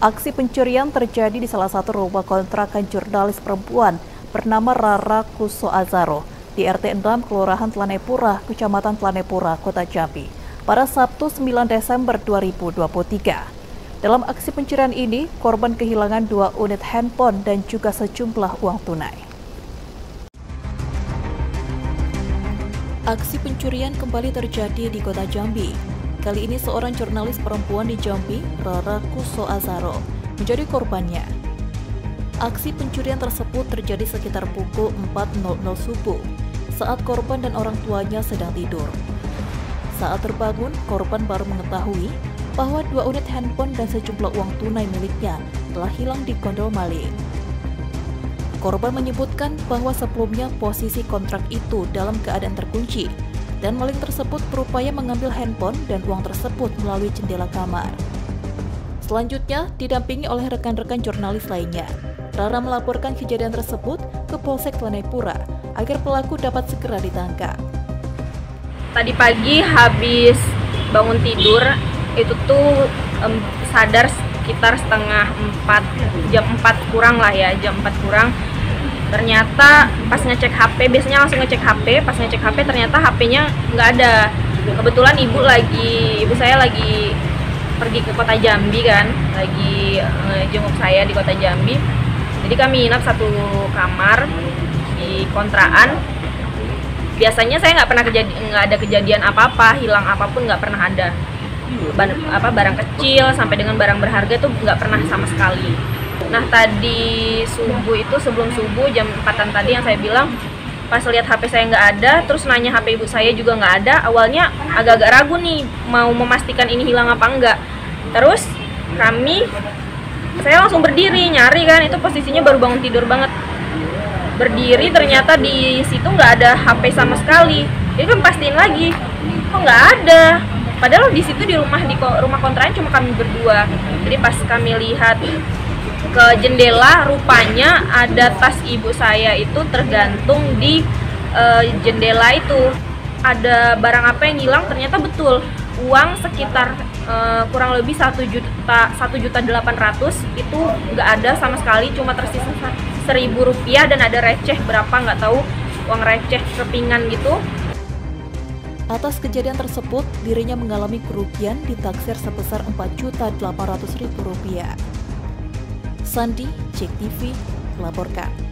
Aksi pencurian terjadi di salah satu rumah kontrakan jurnalis perempuan bernama Rara Kuso Azaro di RT 6 Kelurahan Tlanepura, Kecamatan Tlanepura, Kota Jambi pada Sabtu 9 Desember 2023. Dalam aksi pencurian ini, korban kehilangan dua unit handphone dan juga sejumlah uang tunai. Aksi pencurian kembali terjadi di kota Jambi Kali ini seorang jurnalis perempuan di Jambi, Rara Kuso Azaro, menjadi korbannya. Aksi pencurian tersebut terjadi sekitar pukul 4.00 subuh saat korban dan orang tuanya sedang tidur. Saat terbangun, korban baru mengetahui bahwa dua unit handphone dan sejumlah uang tunai miliknya telah hilang di kondol maling. Korban menyebutkan bahwa sebelumnya posisi kontrak itu dalam keadaan terkunci dan maling tersebut berupaya mengambil handphone dan uang tersebut melalui jendela kamar. Selanjutnya, didampingi oleh rekan-rekan jurnalis lainnya, Rara melaporkan kejadian tersebut ke Polsek Lanepura agar pelaku dapat segera ditangkap. Tadi pagi habis bangun tidur, itu tuh um, sadar sekitar setengah empat, jam empat kurang lah ya, jam empat kurang ternyata pas ngecek HP biasanya langsung ngecek HP pas ngecek HP ternyata HP-nya nggak ada. Kebetulan ibu lagi ibu saya lagi pergi ke kota Jambi kan lagi uh, jenguk saya di kota Jambi. Jadi kami inap satu kamar di kontraan biasanya saya nggak pernah kejadian nggak ada kejadian apa apa hilang apa pun nggak pernah ada. Ban apa barang kecil sampai dengan barang berharga itu nggak pernah sama sekali Nah tadi subuh itu sebelum subuh jam 4 tadi yang saya bilang pas lihat HP saya nggak ada, terus nanya HP ibu saya juga nggak ada. Awalnya agak-agak ragu nih mau memastikan ini hilang apa enggak. Terus kami saya langsung berdiri nyari kan itu posisinya baru bangun tidur banget berdiri ternyata di situ nggak ada HP sama sekali jadi kan pastiin lagi kok nggak ada padahal di situ di rumah di rumah kontrakan cuma kami berdua jadi pas kami lihat ke jendela rupanya ada tas ibu saya itu tergantung di uh, jendela itu. Ada barang apa yang hilang? Ternyata betul. Uang sekitar uh, kurang lebih satu juta satu juta delapan ratus itu nggak ada sama sekali cuma tersisa seribu rupiah dan ada receh berapa nggak tahu. Uang receh kepingan gitu. Atas kejadian tersebut, dirinya mengalami kerugian ditaksir sebesar ribu rupiah. Sandi, Cek TV, melaporkan.